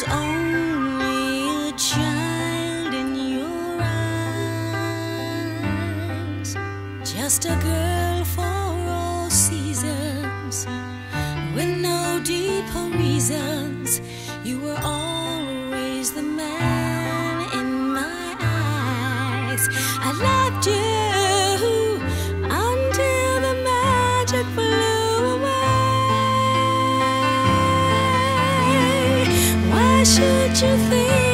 was only a child in your eyes, just a girl for all seasons, with no deeper reasons. You were always the man in my eyes. I should you think?